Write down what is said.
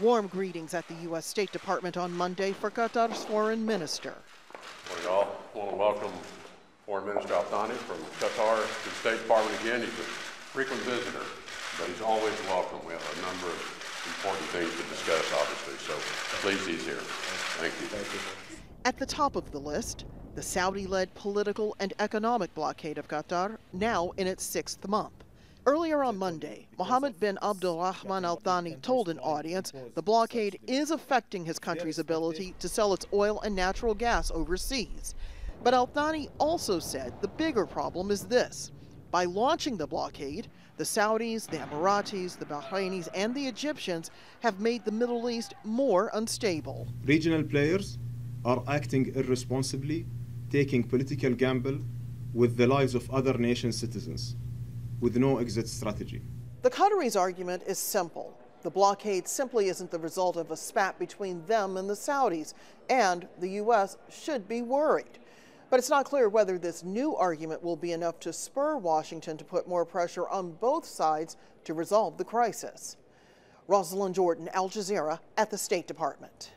Warm greetings at the U.S. State Department on Monday for Qatar's foreign minister. Morning, all. I want to welcome Foreign Minister Al Thani from Qatar to the State Department again. He's a frequent visitor, but he's always welcome. We have a number of important things to discuss, obviously, so please, he's here. Thank you. Thank you. At the top of the list, the Saudi led political and economic blockade of Qatar, now in its sixth month. Earlier on Monday, Mohammed bin Abdulrahman Al Thani told an audience the blockade is affecting his country's ability to sell its oil and natural gas overseas. But Al Thani also said the bigger problem is this. By launching the blockade, the Saudis, the Emiratis, the Bahrainis, and the Egyptians have made the Middle East more unstable. Regional players are acting irresponsibly, taking political gamble with the lives of other nations' citizens with no exit strategy. The Qataris' argument is simple. The blockade simply isn't the result of a spat between them and the Saudis, and the U.S. should be worried. But it's not clear whether this new argument will be enough to spur Washington to put more pressure on both sides to resolve the crisis. Rosiland Jordan, Al Jazeera, at the State Department.